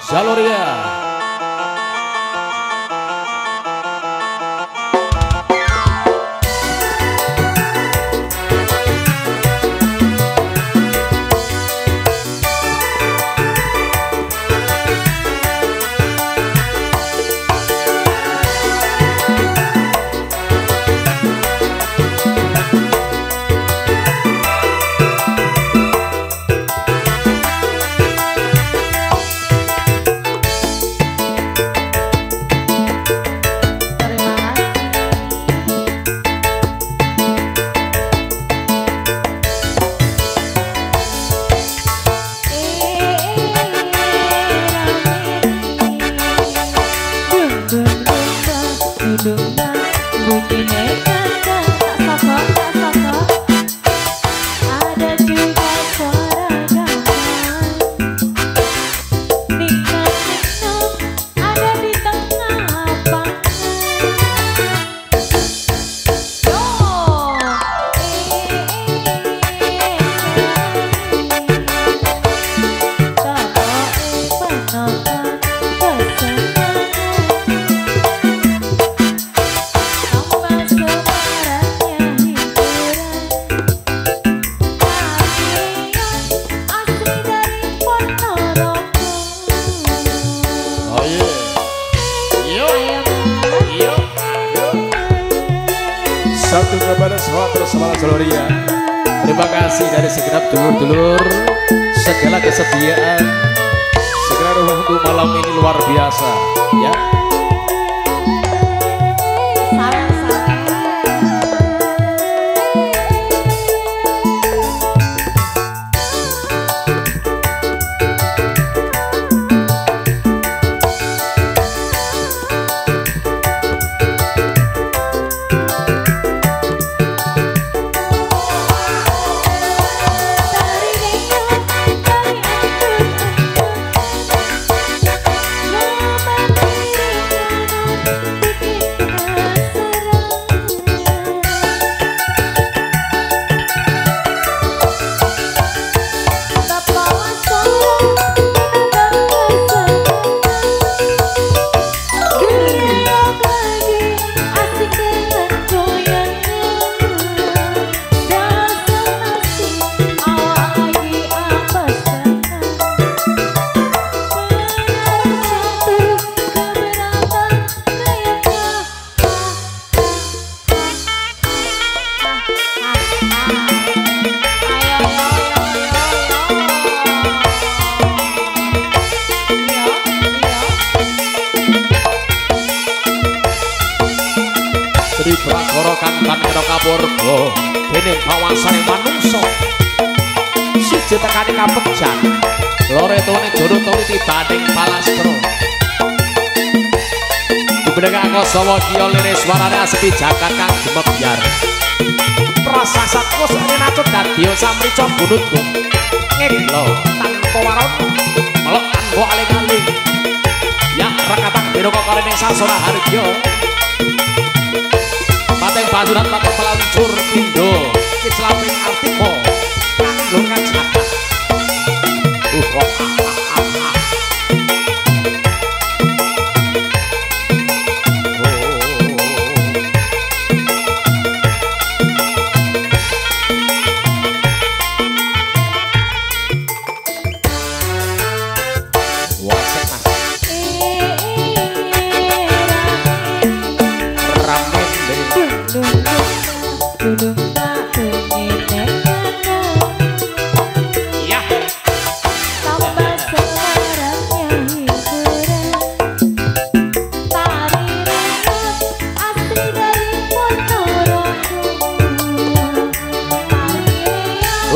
Saloria. Jaloria Satu kepada sahabat bersama Gloria Terima kasih dari segenap dulur-dulur. Segala kesediaan. Segala untuk malam ini luar biasa Ya kan kena kapurga dening bawasane manungsa. Siji tekane kapejan lore tone joro tone tibaning palastro Dibedhek sawa kiya lire swarane asepi jagat kang gemebyar prasasat kus nacut dadi samrica bunutku ngeklo tanpa waron melok tanpa aling-aling. Ya rekatan biro kok kare ning sasora harjo Pateng Basuran Pateng Pelancur Indo. Kislamin Artiko. Kanglungan Jakarta Uh,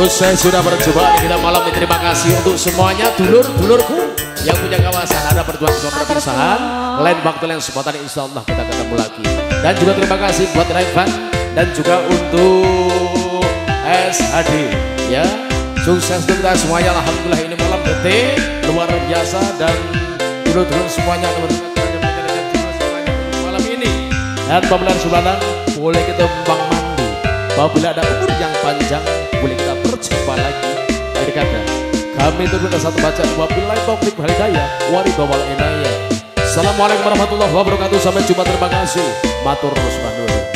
Usai sudah berjumpa kita malam ini. Terima kasih untuk semuanya. Dulur-dulurku yang punya kawasan. Ada berdua dua perpisahan. lain waktu yang sepotong insya Allah kita ketemu lagi. Dan juga terima kasih buat Raivan dan juga untuk SHD ya sukses untuk kita semuanya. Alhamdulillah ini malam detik luar biasa dan dulur-dulur semuanya. Malam ini. Dan pemenang Subhanallah boleh kita bang mandi apabila ada umur yang panjang berjumpa lagi dari kata Kami turun satu baca dua bilai topik hidayah warido wal inayah. Assalamualaikum warahmatullahi wabarakatuh. Sampai jumpa terima kasih. Matur Rusmanur.